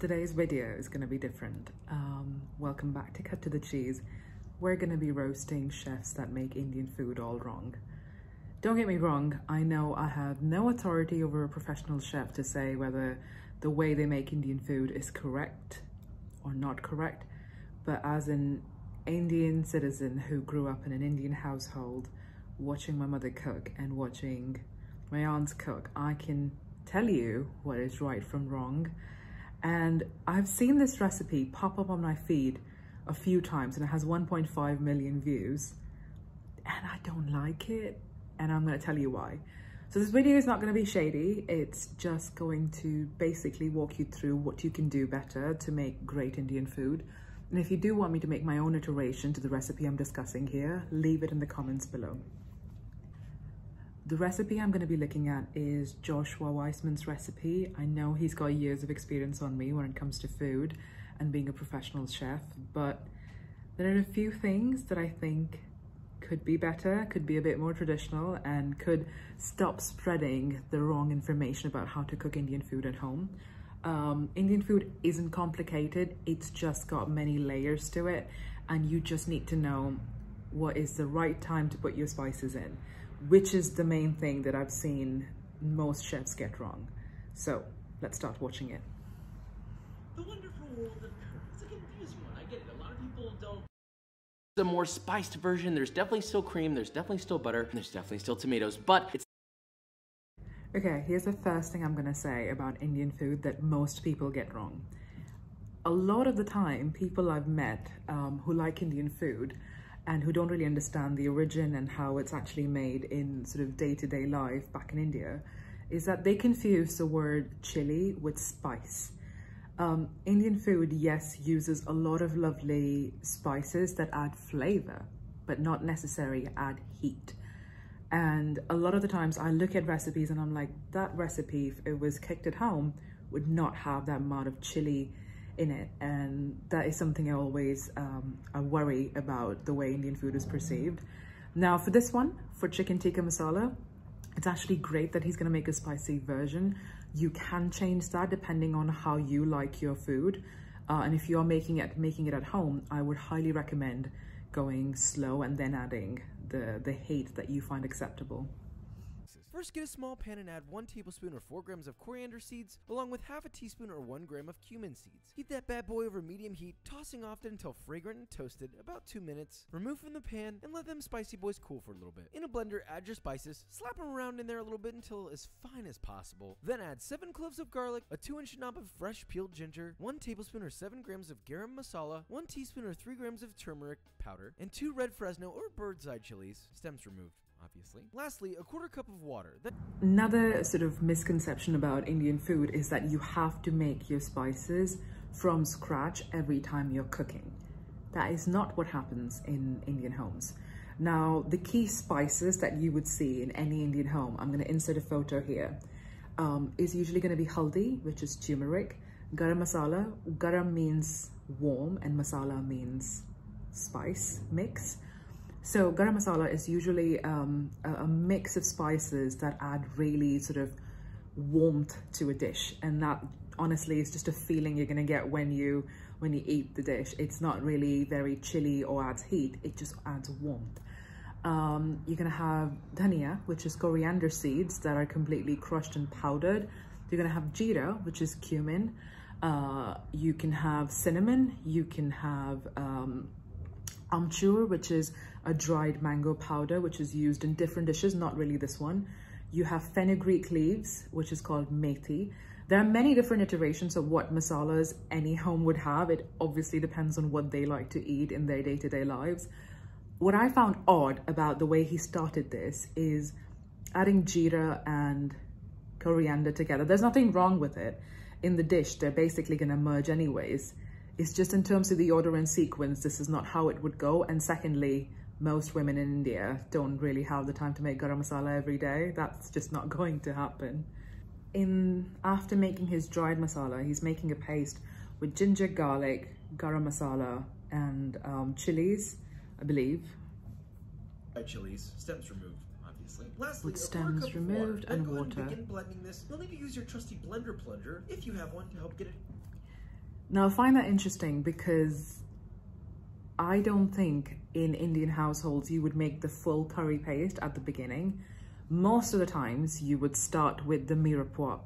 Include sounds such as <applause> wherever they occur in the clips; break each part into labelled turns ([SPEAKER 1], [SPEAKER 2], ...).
[SPEAKER 1] Today's video is going to be different. Um, welcome back to Cut to the Cheese. We're going to be roasting chefs that make Indian food all wrong. Don't get me wrong, I know I have no authority over a professional chef to say whether the way they make Indian food is correct or not correct, but as an Indian citizen who grew up in an Indian household, watching my mother cook and watching my aunts cook, I can tell you what is right from wrong and I've seen this recipe pop up on my feed a few times and it has 1.5 million views and I don't like it and I'm going to tell you why. So this video is not going to be shady. It's just going to basically walk you through what you can do better to make great Indian food. And if you do want me to make my own iteration to the recipe I'm discussing here, leave it in the comments below. The recipe I'm going to be looking at is Joshua Weissman's recipe. I know he's got years of experience on me when it comes to food and being a professional chef, but there are a few things that I think could be better, could be a bit more traditional, and could stop spreading the wrong information about how to cook Indian food at home. Um, Indian food isn't complicated, it's just got many layers to it, and you just need to know what is the right time to put your spices in which is the main thing that I've seen most chefs get wrong. So let's start watching it.
[SPEAKER 2] The wonderful world of curry. It's a confusing one. I get it. A lot of people don't. The more spiced version, there's definitely still cream, there's definitely still butter, and there's definitely still tomatoes, but it's
[SPEAKER 1] Okay, here's the first thing I'm gonna say about Indian food that most people get wrong. A lot of the time, people I've met um, who like Indian food and who don't really understand the origin and how it's actually made in sort of day-to-day -day life back in India is that they confuse the word chili with spice. Um, Indian food, yes, uses a lot of lovely spices that add flavor, but not necessarily add heat. And a lot of the times I look at recipes and I'm like, that recipe, if it was cooked at home, would not have that amount of chili in it and that is something I always um, I worry about the way Indian food is perceived. Now for this one, for chicken tikka masala, it's actually great that he's gonna make a spicy version. You can change that depending on how you like your food. Uh, and if you're making it making it at home, I would highly recommend going slow and then adding the, the heat that you find acceptable.
[SPEAKER 3] First, get a small pan and add 1 tablespoon or 4 grams of coriander seeds, along with half a teaspoon or 1 gram of cumin seeds. Heat that bad boy over medium heat, tossing often until fragrant and toasted, about 2 minutes. Remove from the pan and let them spicy boys cool for a little bit. In a blender, add your spices, slap them around in there a little bit until as fine as possible. Then add 7 cloves of garlic, a 2 inch knob of fresh peeled ginger, 1 tablespoon or 7 grams of garam masala, 1 teaspoon or 3 grams of turmeric powder, and 2 red Fresno or bird's eye chilies, stems removed obviously. Lastly, a quarter cup of water. That
[SPEAKER 1] Another sort of misconception about Indian food is that you have to make your spices from scratch every time you're cooking. That is not what happens in Indian homes. Now, the key spices that you would see in any Indian home, I'm gonna insert a photo here, um, is usually gonna be haldi, which is turmeric, garam masala, garam means warm and masala means spice mix. So garam masala is usually um, a, mix of spices that add really sort of warmth to a dish. And that honestly is just a feeling you're gonna get when you when you eat the dish. It's not really very chilly or adds heat, it just adds warmth. Um, you're gonna have dhania, which is coriander seeds that are completely crushed and powdered. You're gonna have jeera, which is cumin. Uh, you can have cinnamon, you can have um, amchur, which is a dried mango powder, which is used in different dishes, not really this one. You have fenugreek leaves, which is called methi. There are many different iterations of what masalas any home would have. It obviously depends on what they like to eat in their day-to-day -day lives. What I found odd about the way he started this is adding jeera and coriander together. There's nothing wrong with it. In the dish, they're basically gonna merge anyways. It's just in terms of the order and sequence, this is not how it would go. And secondly, most women in India don't really have the time to make garam masala every day. That's just not <laughs> going to happen. In After making his dried masala, he's making a paste with ginger, garlic, garam masala, and um, chilies, I believe.
[SPEAKER 3] Chilies, stems removed. Obviously.
[SPEAKER 1] Lastly, with stems removed and water.
[SPEAKER 3] Begin blending this. You'll need to use your trusty blender plunger if you have one to help get it
[SPEAKER 1] Now, I find that interesting because I don't think in Indian households you would make the full curry paste at the beginning. Most of the times you would start with the mirepoix,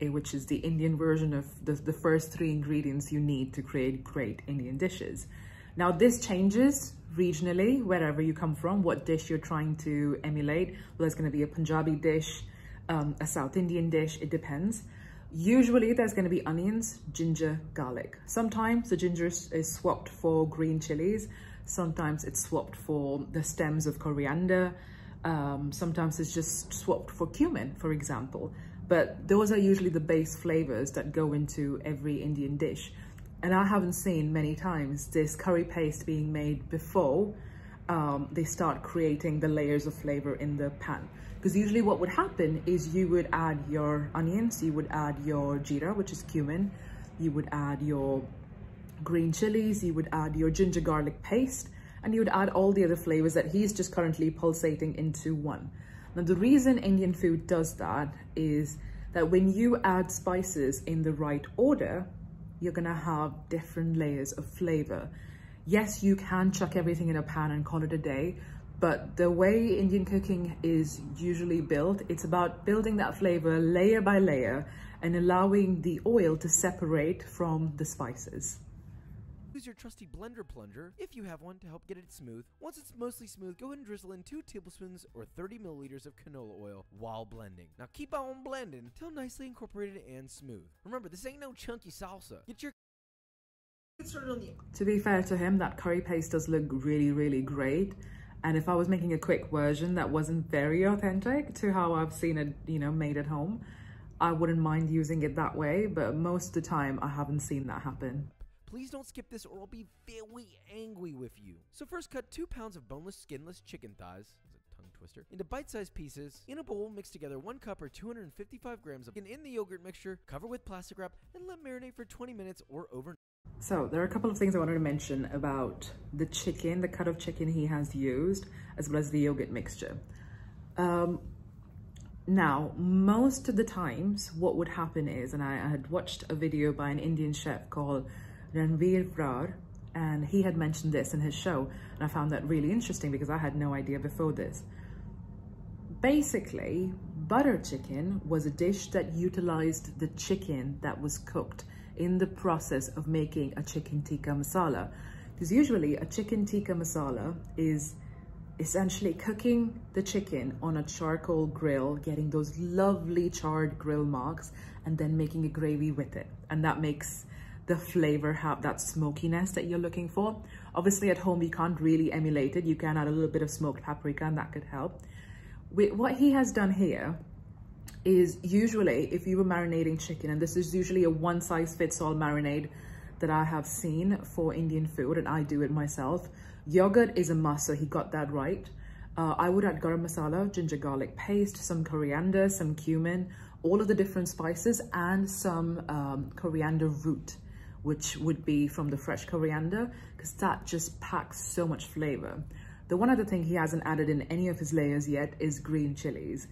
[SPEAKER 1] eh, which is the Indian version of the, the first three ingredients you need to create great Indian dishes. Now this changes regionally, wherever you come from, what dish you're trying to emulate. Well, there's gonna be a Punjabi dish, um, a South Indian dish, it depends. Usually there's going to be onions, ginger, garlic. Sometimes the ginger is swapped for green chilies. Sometimes it's swapped for the stems of coriander. Um, sometimes it's just swapped for cumin, for example. But those are usually the base flavors that go into every Indian dish. And I haven't seen many times this curry paste being made before um, they start creating the layers of flavor in the pan. Because usually what would happen is you would add your onions, you would add your jeera, which is cumin, you would add your green chilies, you would add your ginger garlic paste, and you would add all the other flavors that he's just currently pulsating into one. Now the reason Indian food does that is that when you add spices in the right order, you're gonna have different layers of flavor. Yes, you can chuck everything in a pan and call it a day, but the way Indian cooking is usually built, it's about building that flavor layer by layer and allowing the oil to separate from the spices.
[SPEAKER 3] Use your trusty blender plunger, if you have one, to help get it smooth. Once it's mostly smooth, go ahead and drizzle in 2 tablespoons or 30 milliliters of canola oil while blending. Now keep on blending until nicely incorporated and smooth. Remember, this ain't no chunky salsa. Get your
[SPEAKER 1] to be fair to him, that curry paste does look really, really great. And if I was making a quick version that wasn't very authentic to how I've seen it, you know, made at home, I wouldn't mind using it that way. But most of the time, I haven't seen that happen.
[SPEAKER 3] Please don't skip this or I'll be very angry with you. So first cut 2 pounds of boneless, skinless chicken thighs, tongue twister, into bite-sized pieces. In a bowl, mix together 1 cup or 255 grams of in the yogurt mixture, cover with plastic wrap, and let marinate for 20 minutes or overnight.
[SPEAKER 1] So there are a couple of things I wanted to mention about the chicken, the cut of chicken he has used, as well as the yogurt mixture. Um, now, most of the times what would happen is, and I, I had watched a video by an Indian chef called Ranveer Brar, and he had mentioned this in his show, and I found that really interesting because I had no idea before this. Basically, butter chicken was a dish that utilized the chicken that was cooked in the process of making a chicken tikka masala. Because usually a chicken tikka masala is essentially cooking the chicken on a charcoal grill, getting those lovely charred grill marks, and then making a gravy with it. And that makes the flavor have that smokiness that you're looking for. Obviously at home, you can't really emulate it. You can add a little bit of smoked paprika and that could help. With what he has done here is usually if you were marinating chicken, and this is usually a one size fits all marinade that I have seen for Indian food and I do it myself. Yogurt is a must, so he got that right. Uh, I would add garam masala, ginger garlic paste, some coriander, some cumin, all of the different spices and some um, coriander root, which would be from the fresh coriander because that just packs so much flavor. The one other thing he hasn't added in any of his layers yet is green chilies.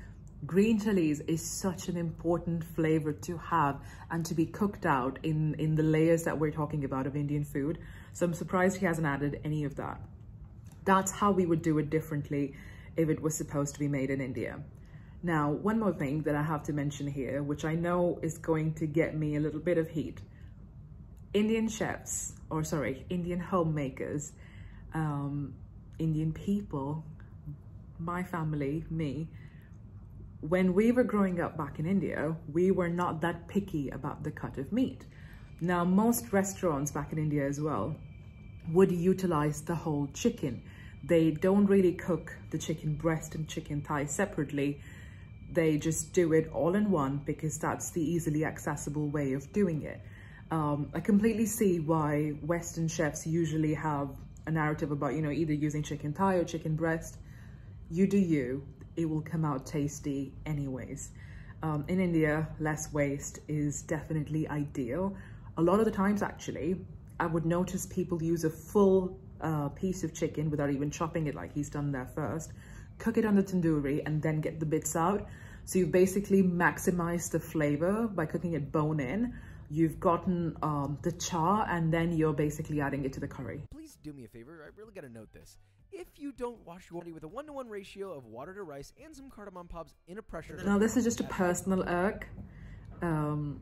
[SPEAKER 1] Green chilies is such an important flavor to have and to be cooked out in, in the layers that we're talking about of Indian food. So I'm surprised he hasn't added any of that. That's how we would do it differently if it was supposed to be made in India. Now, one more thing that I have to mention here, which I know is going to get me a little bit of heat. Indian chefs, or sorry, Indian homemakers, um, Indian people, my family, me, when we were growing up back in India, we were not that picky about the cut of meat. Now, most restaurants back in India as well would utilize the whole chicken. They don't really cook the chicken breast and chicken thigh separately. They just do it all in one because that's the easily accessible way of doing it. Um, I completely see why Western chefs usually have a narrative about, you know, either using chicken thigh or chicken breast. You do you it will come out tasty anyways. Um, in India, less waste is definitely ideal. A lot of the times actually, I would notice people use a full uh, piece of chicken without even chopping it like he's done there first, cook it on the tandoori and then get the bits out. So you basically maximize the flavor by cooking it bone in. you've gotten um, the char and then you're basically adding it to the curry.
[SPEAKER 3] Please do me a favor, I really gotta note this. If you don't wash your body with a one to one ratio of water to rice and some cardamom pods in a pressure.
[SPEAKER 1] Now, this is just a personal irk. Um,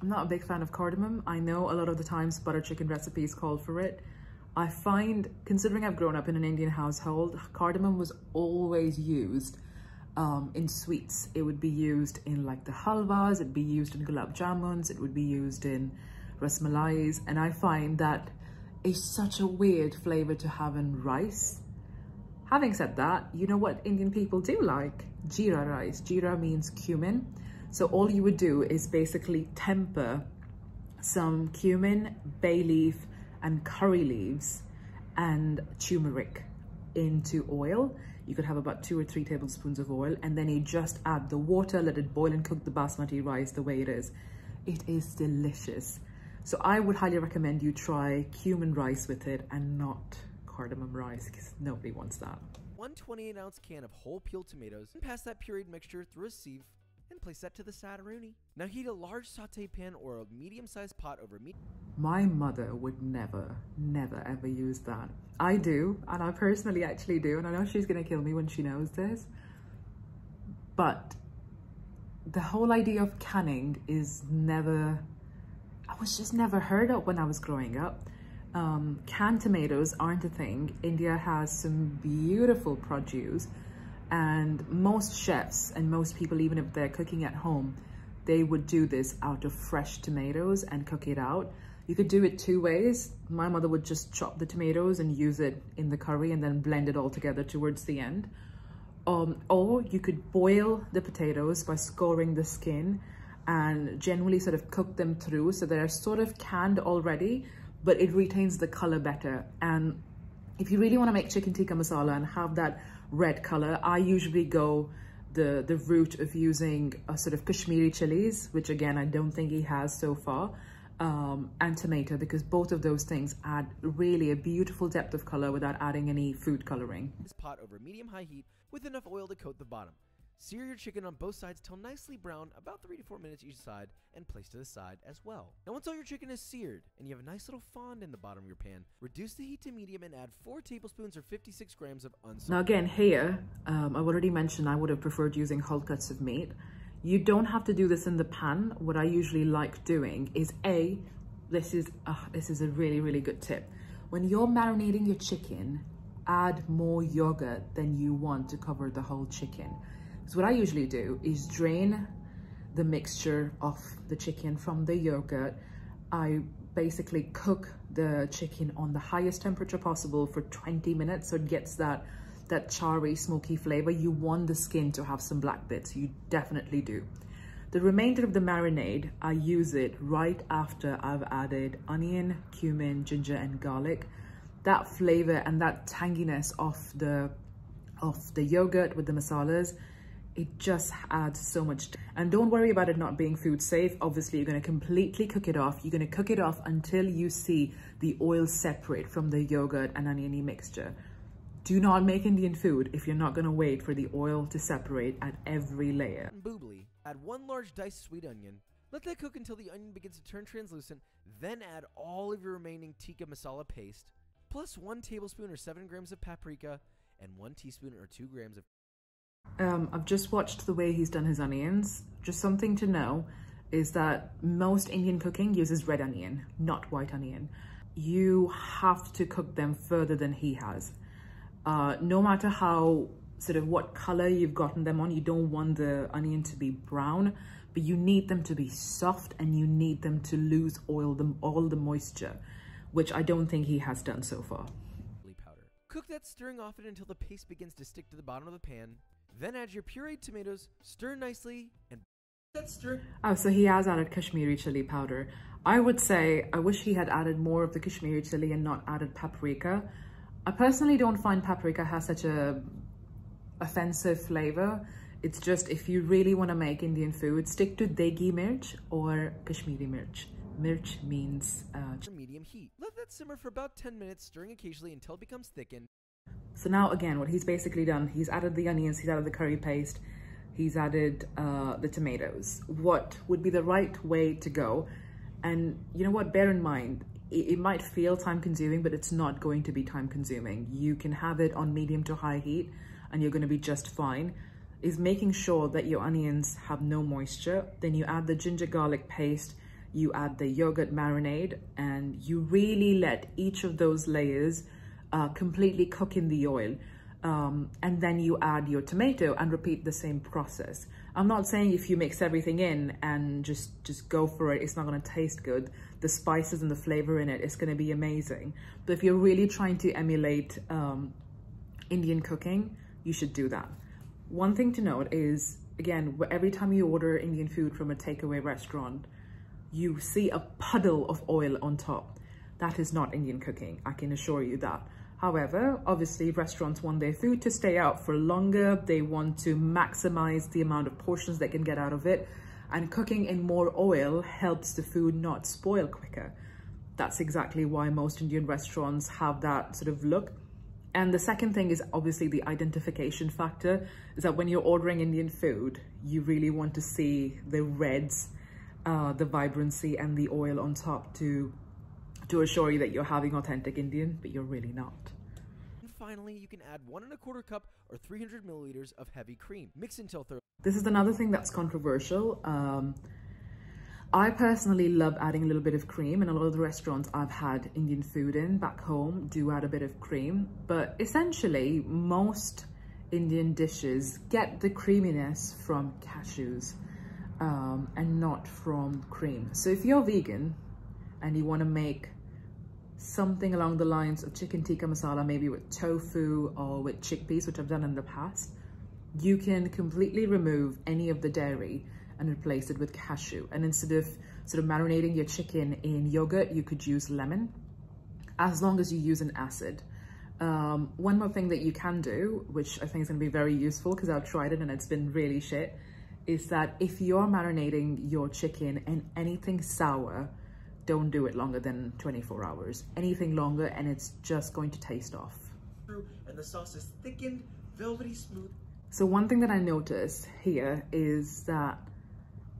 [SPEAKER 1] I'm not a big fan of cardamom. I know a lot of the times butter chicken recipes call for it. I find, considering I've grown up in an Indian household, cardamom was always used um, in sweets. It would be used in like the halwas, it'd be used in gulab jamuns, it would be used in rasmalais. And I find that is such a weird flavor to have in rice. Having said that, you know what Indian people do like? Jeera rice. Jeera means cumin. So all you would do is basically temper some cumin, bay leaf, and curry leaves and turmeric into oil. You could have about two or three tablespoons of oil and then you just add the water, let it boil and cook the basmati rice the way it is. It is delicious. So I would highly recommend you try cumin rice with it and not cardamom rice because nobody wants that.
[SPEAKER 3] One 28 ounce can of whole peeled tomatoes and pass that pureed mixture through a sieve and place that to the rooney. Now heat a large saute pan or a medium sized pot over meat.
[SPEAKER 1] My mother would never, never ever use that. I do, and I personally actually do, and I know she's gonna kill me when she knows this. But the whole idea of canning is never I was just never heard of when I was growing up. Um, canned tomatoes aren't a thing. India has some beautiful produce and most chefs and most people, even if they're cooking at home, they would do this out of fresh tomatoes and cook it out. You could do it two ways. My mother would just chop the tomatoes and use it in the curry and then blend it all together towards the end. Um, or you could boil the potatoes by scoring the skin and generally sort of cook them through so they're sort of canned already but it retains the color better and if you really want to make chicken tikka masala and have that red color I usually go the the route of using a sort of Kashmiri chilies which again I don't think he has so far um, and tomato because both of those things add really a beautiful depth of color without adding any food coloring.
[SPEAKER 3] This pot over medium high heat with enough oil to coat the bottom. Sear your chicken on both sides till nicely brown, about 3 to 4 minutes each side, and place to the side as well. Now once all your chicken is seared, and you have a nice little fond in the bottom of your pan, reduce the heat to medium and add 4 tablespoons or 56 grams of unsalted.
[SPEAKER 1] Now again, here, um, I've already mentioned I would have preferred using whole cuts of meat. You don't have to do this in the pan. What I usually like doing is A, this is, uh, this is a really, really good tip. When you're marinating your chicken, add more yogurt than you want to cover the whole chicken. So what I usually do is drain the mixture of the chicken from the yogurt. I basically cook the chicken on the highest temperature possible for 20 minutes so it gets that that charry smoky flavor. You want the skin to have some black bits you definitely do. The remainder of the marinade i use it right after i've added onion cumin ginger and garlic. That flavor and that tanginess of the of the yogurt with the masalas it just adds so much. And don't worry about it not being food safe. Obviously, you're going to completely cook it off. You're going to cook it off until you see the oil separate from the yogurt and oniony mixture. Do not make Indian food if you're not going to wait for the oil to separate at every layer.
[SPEAKER 3] Boobly, add one large diced sweet onion. Let that cook until the onion begins to turn translucent. Then add all of your remaining tikka masala paste, plus one tablespoon or seven grams of paprika, and one teaspoon or two grams of
[SPEAKER 1] um, I've just watched the way he's done his onions. Just something to know is that most Indian cooking uses red onion, not white onion. You have to cook them further than he has. Uh, no matter how sort of what color you've gotten them on, you don't want the onion to be brown, but you need them to be soft and you need them to lose oil, them all the moisture, which I don't think he has done so far.
[SPEAKER 3] Cook that stirring often until the paste begins to stick to the bottom of the pan. Then add your pureed tomatoes, stir nicely, and that stir.
[SPEAKER 1] Oh, so he has added Kashmiri chili powder. I would say I wish he had added more of the Kashmiri chili and not added paprika. I personally don't find paprika has such a offensive flavor. It's just if you really want to make Indian food, stick to degi mirch or Kashmiri mirch. Mirch means uh,
[SPEAKER 3] medium heat. Let that simmer for about 10 minutes, stirring occasionally until it becomes thickened.
[SPEAKER 1] So now again, what he's basically done, he's added the onions, he's added the curry paste, he's added uh, the tomatoes. What would be the right way to go, And you know what, bear in mind, it, it might feel time consuming, but it's not going to be time consuming. You can have it on medium to high heat and you're gonna be just fine is making sure that your onions have no moisture. Then you add the ginger garlic paste, you add the yogurt marinade, and you really let each of those layers uh, completely cook in the oil. Um, and then you add your tomato and repeat the same process. I'm not saying if you mix everything in and just, just go for it, it's not gonna taste good. The spices and the flavor in it it is gonna be amazing. But if you're really trying to emulate um, Indian cooking, you should do that. One thing to note is, again, every time you order Indian food from a takeaway restaurant, you see a puddle of oil on top. That is not Indian cooking, I can assure you that. However, obviously restaurants want their food to stay out for longer. They want to maximize the amount of portions they can get out of it. And cooking in more oil helps the food not spoil quicker. That's exactly why most Indian restaurants have that sort of look. And the second thing is obviously the identification factor, is that when you're ordering Indian food, you really want to see the reds, uh, the vibrancy and the oil on top to, to assure you that you're having authentic Indian, but you're really not.
[SPEAKER 3] Finally, you can add one and a quarter cup or 300 milliliters of heavy cream. Mix until thoroughly.
[SPEAKER 1] This is another thing that's controversial. Um, I personally love adding a little bit of cream and a lot of the restaurants I've had Indian food in back home do add a bit of cream. But essentially, most Indian dishes get the creaminess from cashews um, and not from cream. So if you're vegan and you want to make something along the lines of chicken tikka masala, maybe with tofu or with chickpeas, which I've done in the past, you can completely remove any of the dairy and replace it with cashew. And instead of sort of marinating your chicken in yogurt, you could use lemon as long as you use an acid. Um, one more thing that you can do, which I think is going to be very useful because I've tried it and it's been really shit, is that if you're marinating your chicken in anything sour, don't do it longer than 24 hours. Anything longer and it's just going to taste off.
[SPEAKER 3] And the sauce is thickened, velvety smooth.
[SPEAKER 1] So one thing that I noticed here is that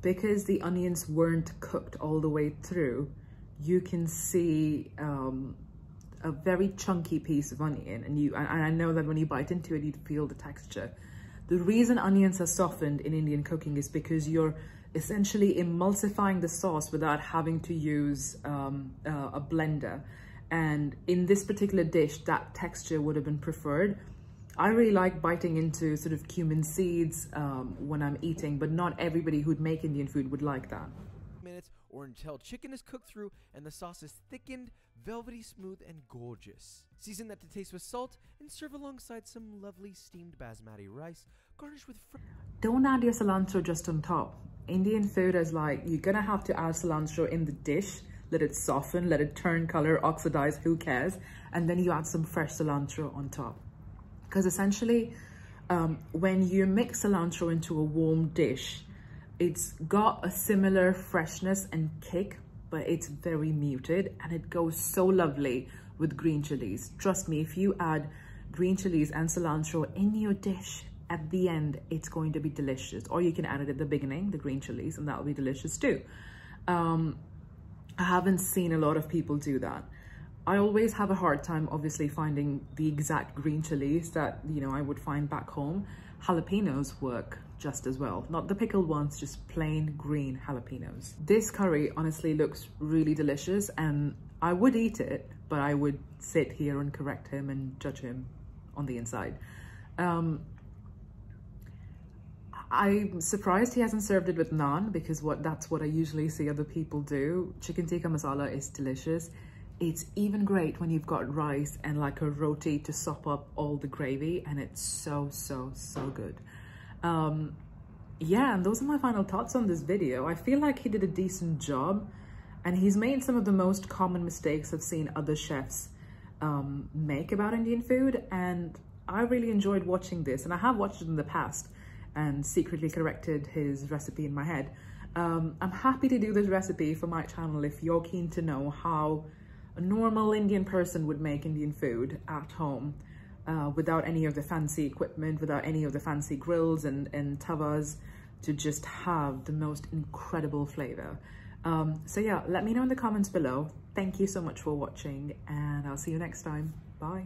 [SPEAKER 1] because the onions weren't cooked all the way through, you can see um, a very chunky piece of onion and you and I know that when you bite into it, you feel the texture. The reason onions are softened in Indian cooking is because you're essentially emulsifying the sauce without having to use um, uh, a blender. And in this particular dish, that texture would have been preferred I really like biting into sort of cumin seeds um, when I'm eating, but not everybody who'd make Indian food would like that.
[SPEAKER 3] Minutes or until chicken is cooked through and the sauce is thickened, velvety smooth, and gorgeous. Season that to taste with salt and serve alongside some lovely steamed basmati rice, garnished with.
[SPEAKER 1] Don't add your cilantro just on top. Indian food is like you're gonna have to add cilantro in the dish, let it soften, let it turn color, oxidize, who cares, and then you add some fresh cilantro on top because essentially um, when you mix cilantro into a warm dish, it's got a similar freshness and kick, but it's very muted and it goes so lovely with green chilies. Trust me, if you add green chilies and cilantro in your dish, at the end, it's going to be delicious. Or you can add it at the beginning, the green chilies, and that'll be delicious too. Um, I haven't seen a lot of people do that. I always have a hard time obviously finding the exact green chilies that, you know, I would find back home. Jalapenos work just as well. Not the pickled ones, just plain green jalapenos. This curry honestly looks really delicious and I would eat it, but I would sit here and correct him and judge him on the inside. Um, I'm surprised he hasn't served it with naan because what that's what I usually see other people do. Chicken tikka masala is delicious. It's even great when you've got rice and like a roti to sop up all the gravy and it's so, so, so good. Um, yeah, and those are my final thoughts on this video. I feel like he did a decent job and he's made some of the most common mistakes I've seen other chefs um, make about Indian food and I really enjoyed watching this and I have watched it in the past and secretly corrected his recipe in my head. Um, I'm happy to do this recipe for my channel if you're keen to know how a normal Indian person would make Indian food at home uh, without any of the fancy equipment, without any of the fancy grills and, and tawas to just have the most incredible flavor. Um, so yeah, let me know in the comments below. Thank you so much for watching and I'll see you next time. Bye.